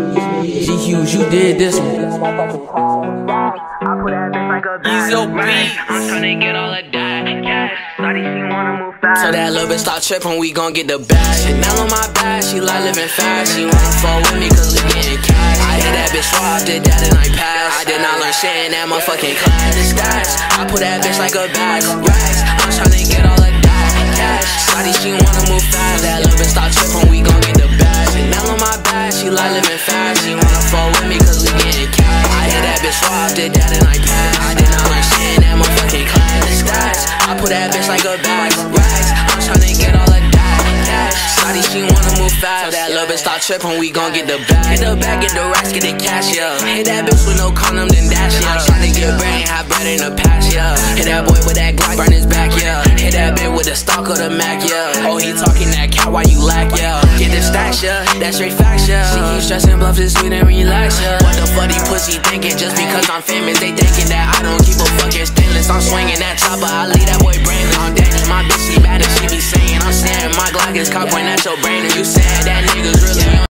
G Hughes, you did this one. Ease your beats. I'm tryna get all of that cash. Shawty, she wanna move fast. So that little bitch start tripping, we gon' get the bag. Chanel on my back, she like living fast. She wanna fall with me cause we getting cash. I hit that bitch raw, did that and I passed. I did not learn shit in that motherfucking class. The stats, I put that bitch like a bag. Racks, I'm tryna get all of that cash. Shawty, she wanna move fast. That little bitch start tripping, she like living fast. She wanna fall with me cause we getting cash. I hit that bitch raw, did that and I passed. I did not learn shit in that motherfucking class. Stats, I put that bitch like a bag. Racks, I'm tryna get all of that cash. Shawty, she wanna move fast. So that little bitch start tripping, we gon' get the bag. Get the bag, get the racks, get the cash, yeah. Hit that bitch with no condom, then dash, yeah. I'm tryna get brain, have bread in the past, yeah. Hit that boy with that Glock, burn his back, yeah. Hit that bitch with the stock of the Mac, yeah. Oh, he talking that cat while you lack, yeah. Get yeah. That's straight facts, yeah. She keep stressing, bluff this sweet and relax, yeah. What the these pussy thinking? Just because I'm famous, they thinking that I don't keep a fucking stainless. I'm swinging that chopper, I leave that boy brainless. I'm dangerous, my bitch, she bad and she be saying, I'm saying my Glock is cock point at your brain, and you said that niggas really.